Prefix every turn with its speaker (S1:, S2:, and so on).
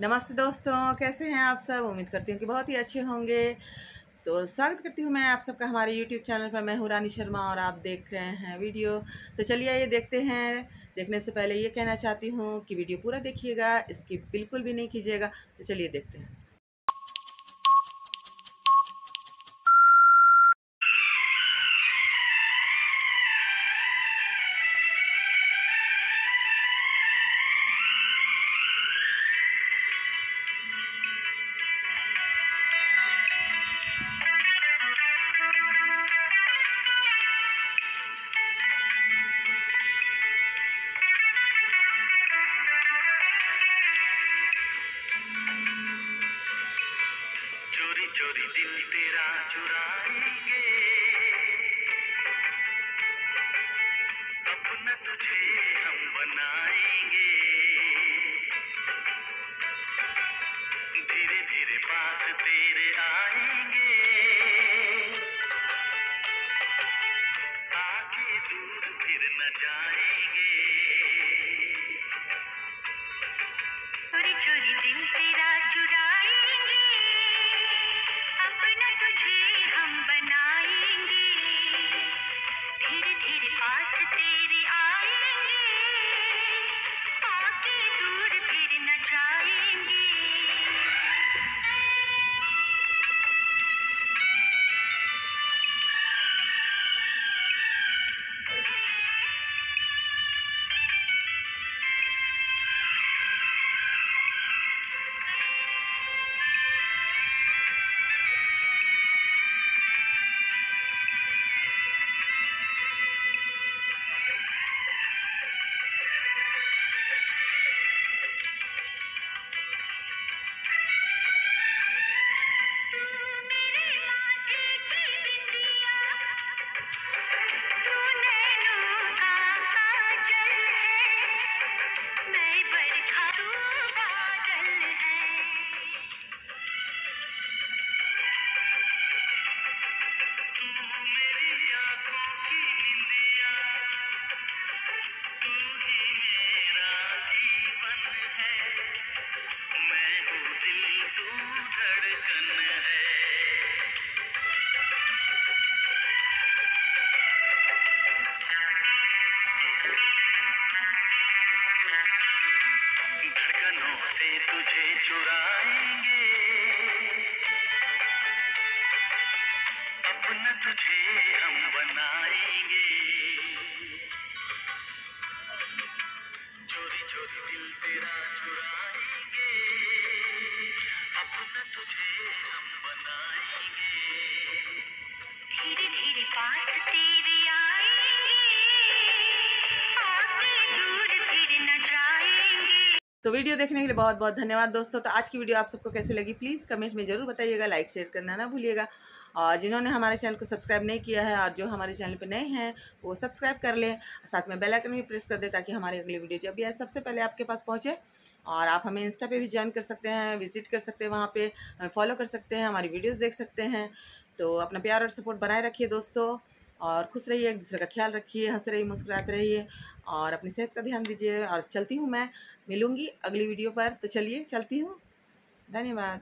S1: नमस्ते दोस्तों, कैसे हैं आप सब? उम्मीद करती हूँ कि बहुत ही अच्छे होंगे। तो स्वागत करती हूँ मैं आप सबका हमारे यूट्यूब चैनल पर। मैं हूँ रानी शर्मा और आप देख रहे हैं वीडियो। तो चलिए ये देखते हैं। देखने से पहले ये कहना चाहती हूँ कि वीडियो पूरा देखिएगा, इसकी बिल्कुल भी नहीं कीजिएगा। तो चलिए देखते हैं।
S2: चोरी चोरी दिल तेरा चुराएँगे
S3: चुराएँगे। अपना तुझे हम बनाएँगे।
S2: चोरी चोरी दिल तेरा चुराएँगे। अपना तुझे हम बनाएँगे।
S3: धीरे धीरे पास तेरे
S1: तो वीडियो देखने के लिए बहुत बहुत धन्यवाद दोस्तों। तो आज की वीडियो आप सबको कैसी लगी? प्लीज़ कमेंट में ज़रूर बताइएगा लाइक शेयर करना ना भूलिएगा। और जिन्होंने हमारे चैनल को सब्सक्राइब नहीं किया है और जो हमारे चैनल पर नए हैं, वो सब्सक्राइब कर लें। साथ में बेल आइकन भी प्रेस कर दें ताकि हमारी अगली वीडियो जब भी आए, सबसे पहले आपके पास पहुँचे। और आप हमें इंस्टा पे भी ज्वाइन कर सकते हैं विज़िट कर सकते हैं, वहाँ पे फॉलो कर सकते हैं, हमारी वीडियोस देख सकते हैं। तो अपना प्यार और सपोर्ट बनाए रखिए दोस्तों। और खुश रहिए, एक दूसरे का ख्याल रखिए, हंस रहिए, मुस्कुराते रहिए और अपनी सेहत का ध्यान दीजिए और चलती हूँ मैं। मिलूँगी अगली वीडियो पर। तो चलिए, चलती हूँ। धन्यवाद।